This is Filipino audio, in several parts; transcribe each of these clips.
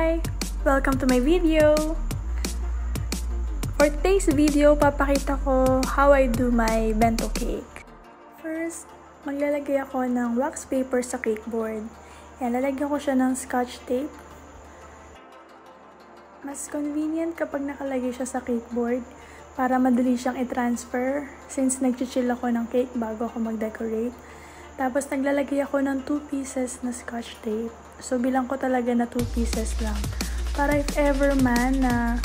Hi! Welcome to my video! For today's video, papakita ko how I do my bento cake. First, maglalagay ako ng wax paper sa cake board. Yan, lalagyan ko siya ng scotch tape. Mas convenient kapag nakalagay siya sa cake board para madali siyang i-transfer since nag-chill ako ng cake bago ako mag-decorate. Tapos naglalagay ako ng 2 pieces na scotch tape. So, bilang ko talaga na 2 pieces lang. Para if ever man na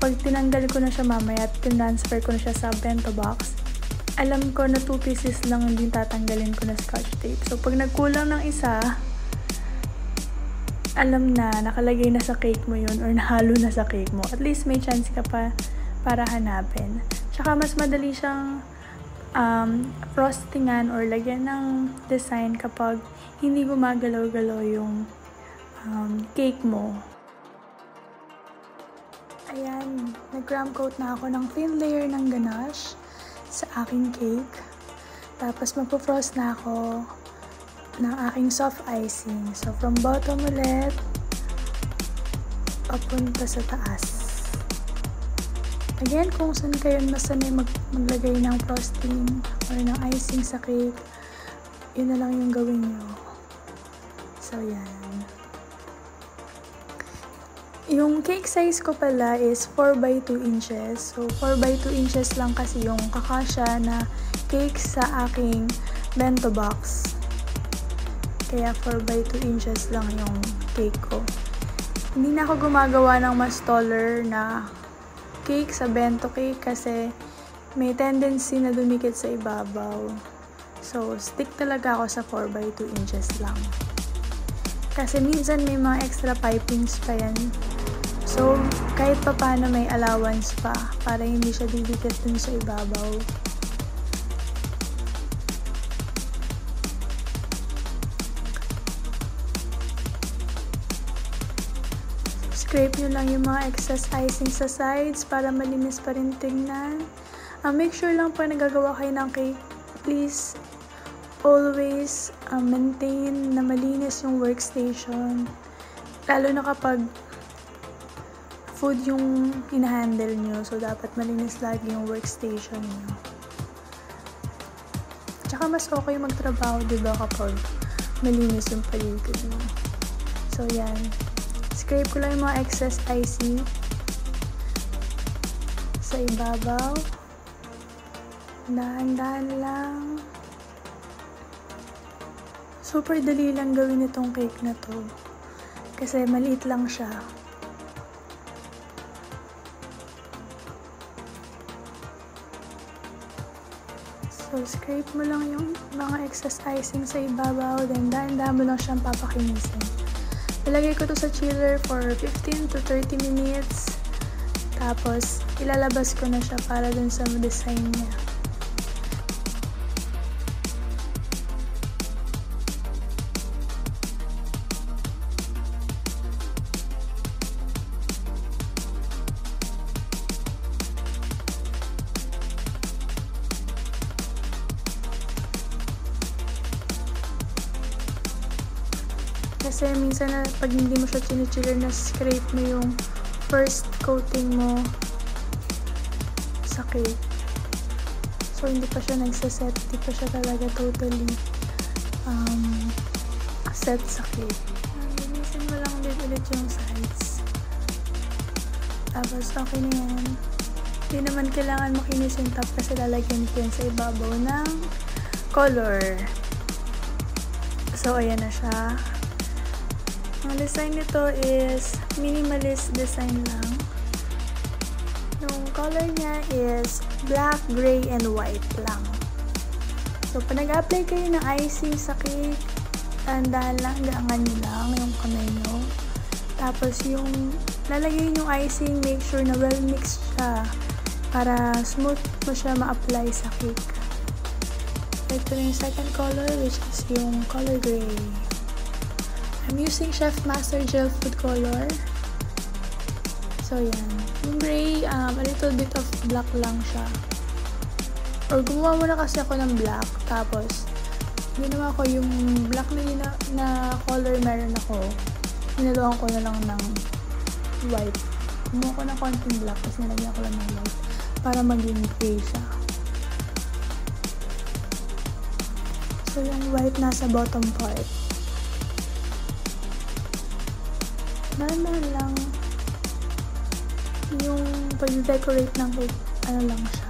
pag tinanggal ko na siya mamaya at tinransfer ko na siya sa bento box, alam ko na 2 pieces lang yung tatanggalin ko na scotch tape. So, pag nagkulang ng isa, alam na, nakalagay na sa cake mo yun or nahalo na sa cake mo. At least may chance ka pa para hanapin. Tsaka mas madali siyang um, frostingan or lagyan ng design kapag hindi gumagalaw-galaw yung um, cake mo. Ayan, nag-gram coat na ako ng thin layer ng ganache sa aking cake. Tapos magpo-frost na ako ng aking soft icing. So, from bottom ulit, papunta sa taas. Again, kung saan kayo masanay mag maglagay ng frosting or ng icing sa cake, yun na lang yung gawin nyo. So, yan. Yung cake size ko pala is 4 by 2 inches. So, 4 by 2 inches lang kasi yung kakasya na cake sa aking bento box. Kaya 4 by 2 inches lang yung cake ko. Hindi na ako gumagawa ng mas taller na cake sa bento cake kasi may tendency na dumikit sa ibabaw. So, stick talaga ako sa 4 by 2 inches lang. Kasi minsan may mga extra pipings pa yan. So, kahit pa paano may allowance pa para hindi siya didikit dun sa ibabaw. Scrape nyo lang yung mga excess icing sa sides para malinis pa rin tingnan. Uh, make sure lang po nagagawa kayo ng cake, please always uh, maintain na malinis yung workstation. Lalo na kapag food yung hinahandle nyo. So, dapat malinis lagi yung workstation nyo. Tsaka mas okay magtrabaho, di ba, kapag malinis yung paligid mo. So, yan. Scrape ko lang yung mga excess icing sa ibabaw. Dahan-dahan lang. Super dali lang gawin itong cake na to. Kasi maliit lang siya. So, scrape mo lang yung mga excess icing sa ibabaw. Then, dahan-dahan mo lang siyang papakinisin. Ilagay ko to sa chiller for 15 to 30 minutes. Tapos, ilalabas ko na siya para dun sa design niya. Kasi minsan na pag hindi mo siya chinichiller na scrape mo yung first coating mo sa cake. So, hindi pa siya nagsaset. Hindi pa siya talaga totally um, set sa cake. Linisin mo lang din ulit yung sides. Tapos, okay na yan. Hindi naman kailangan makinis yung top kasi lalagyan ko yan sa ibabaw ng color. So, ayan na siya. Ang design nito is minimalist design lang. Yung color niya is black, gray, and white lang. So, pag nag-apply kayo ng icing sa cake, tandaan lang, gaangan nyo lang yung kamay nyo. Tapos, yung lalagay yung icing, make sure na well mixed siya para smooth mo siya ma-apply sa cake. Ito yung second color, which is yung color gray. Using Chef Master Gel Food Color. So, yan. Yung gray, um, a little bit of black lang siya. Or gumawa muna kasi ako ng black. Tapos, ginawa ko yung black na, na, na color meron ako. Hinaluan ko na lang ng white. Kumuha ko ng konting black, tapos nilagyan ko lang ng white para maging gray siya. So, yung white nasa bottom part. Dahan-dahan lang yung pag-decorate ng cake, ano lang siya.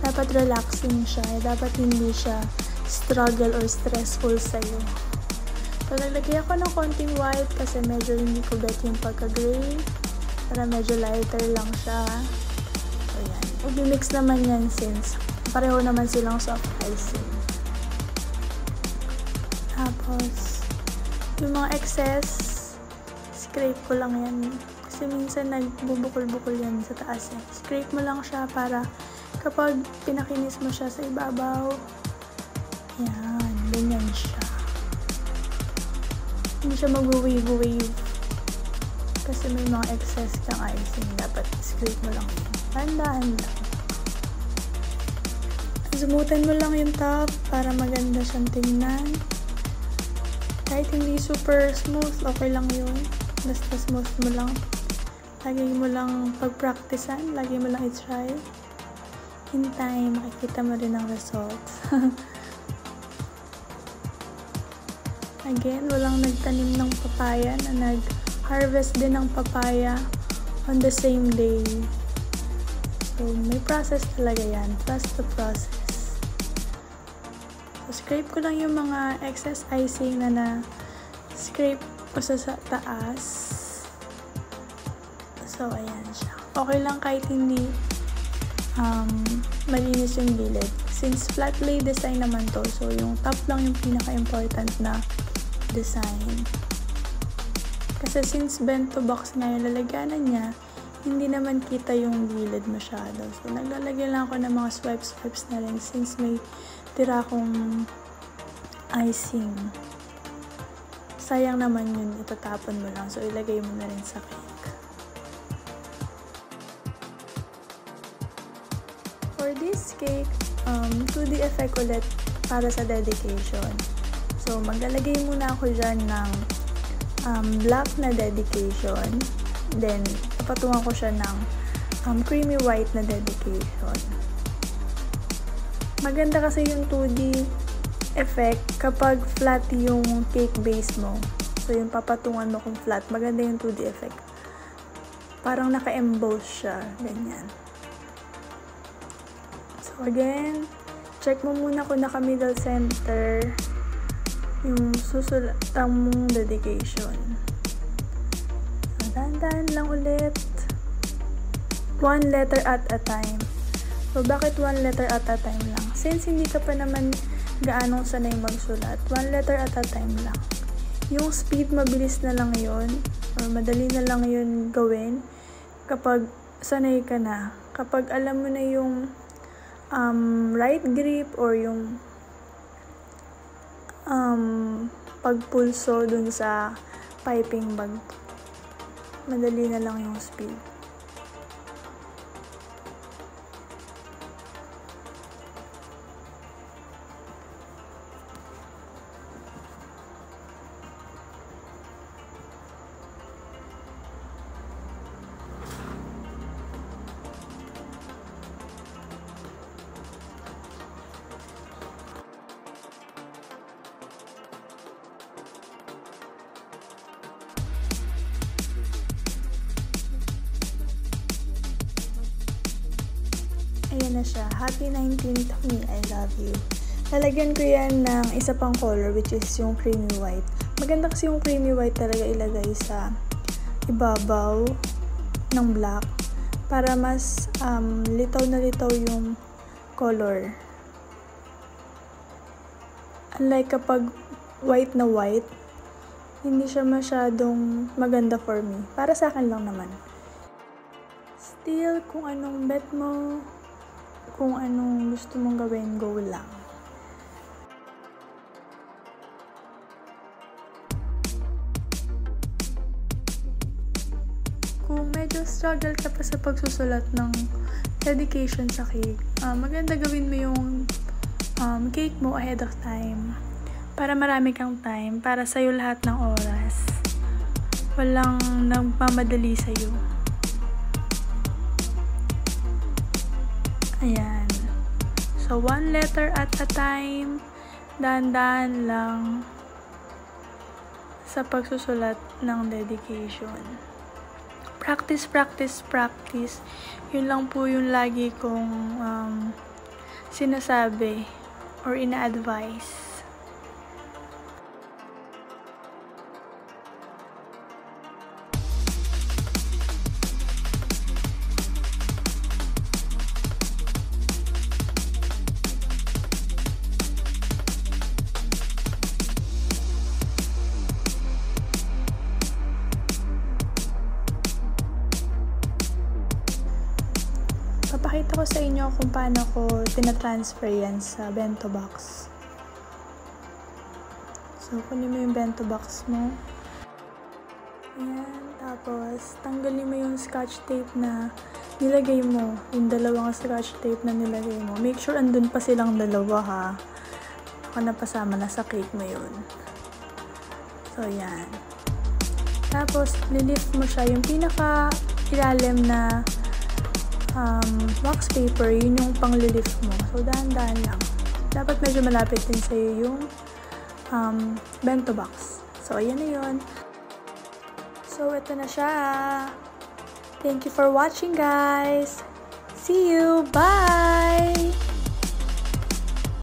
Dapat relaxing siya. Dapat hindi siya struggle or stressful sa'yo. So, naglagay ako ng konting white kasi medyo hindi ko bet yung pagka-gray. Para medyo lighter lang siya. So, yan. Ubi-mix naman yan since pareho naman silang soft icing. Tapos, yung mga excess, scrape ko lang yan. Kasi minsan nagbubukol-bukol yan sa taas. Eh. Scrape mo lang siya para kapag pinakinis mo siya sa ibabaw, yan, ganyan siya. Hindi siya mag-wave-wave. Kasi may mga excess kang icing. Dapat scrape mo lang. Handahan lang. Zumutan mo lang yung top para maganda siyang tingnan. Kahit hindi super smooth, okay lang yun. Basta smooth mo lang. Lagi mo lang pag-practicean. Lagi mo lang i-try. In time, makikita mo rin ang results. Again, walang nagtanim ng papaya na nag-harvest din ng papaya on the same day. So, may process talaga yan. Trust the process. So, scrape ko lang yung mga excess icing na na-scrape sa, sa taas. So, ayan siya. Okay lang kahit hindi um, malinis yung gilid. Since flat lay design naman to, so yung top lang yung pinaka-important na design. Kasi since bento box nga yung lalagyanan niya, hindi naman kita yung gilid masyado. So, naglalagay lang ako ng mga swipe-swipes na rin since may tira akong icing. Sayang naman yun, itatapon mo lang. So, ilagay mo na rin sa cake. For this cake, um, 2D effect ulit para sa dedication. So, maglalagay muna ako dyan ng um, black na dedication. Then, papatungan ko siya ng um, creamy white na dedication. Maganda kasi yung 2D effect kapag flat yung cake base mo. So, yung papatungan mo kung flat, maganda yung 2D effect. Parang naka-emboss siya. Ganyan. So, again, check mo muna kung naka-middle center yung susulatan mong dedication. So, lang ulit. One letter at a time. So, bakit one letter at a time lang? Since hindi ka pa naman gaanong sanay magsulat, one letter at a time lang. Yung speed, mabilis na lang yon or madali na lang yun gawin kapag sanay ka na. Kapag alam mo na yung um, right grip or yung um, pagpulso dun sa piping bag. Madali na lang yung speed. Ayan na siya. Happy 19th me, I love you. Lalagyan ko yan ng isa pang color which is yung creamy white. Maganda kasi yung creamy white talaga ilagay sa ibabaw ng black para mas um, litaw na litaw yung color. Unlike kapag white na white, hindi siya masyadong maganda for me. Para sa akin lang naman. Still, kung anong bet mo, kung anong gusto mong gawin, go lang. Kung medyo struggle ka pa sa pagsusulat ng dedication sa cake, uh, maganda gawin mo yung um, cake mo ahead of time para marami kang time para sa'yo lahat ng oras. walang nagmamadali sa'yo. Ayan. So, one letter at a time, dahan-dahan lang sa pagsusulat ng dedication. Practice, practice, practice. Yun lang po yung lagi kong um, sinasabi or ina-advise. Kung paano ko tinatransfer yan sa bento box. So, kunin mo yung bento box mo. Ayan. Tapos, tanggalin mo yung scotch tape na nilagay mo. Yung dalawang scotch tape na nilagay mo. Make sure andun pa silang dalawa ha. Baka napasama na sa cake mo yun. So, yan. Tapos, lilift mo siya. Yung pinaka ilalim na um, wax paper, yun yung pang-lift mo. So, dahan-dahan lang. Dapat medyo malapit din sa'yo yung um, bento box. So, ayan na yun. So, ito na siya. Thank you for watching, guys. See you. Bye!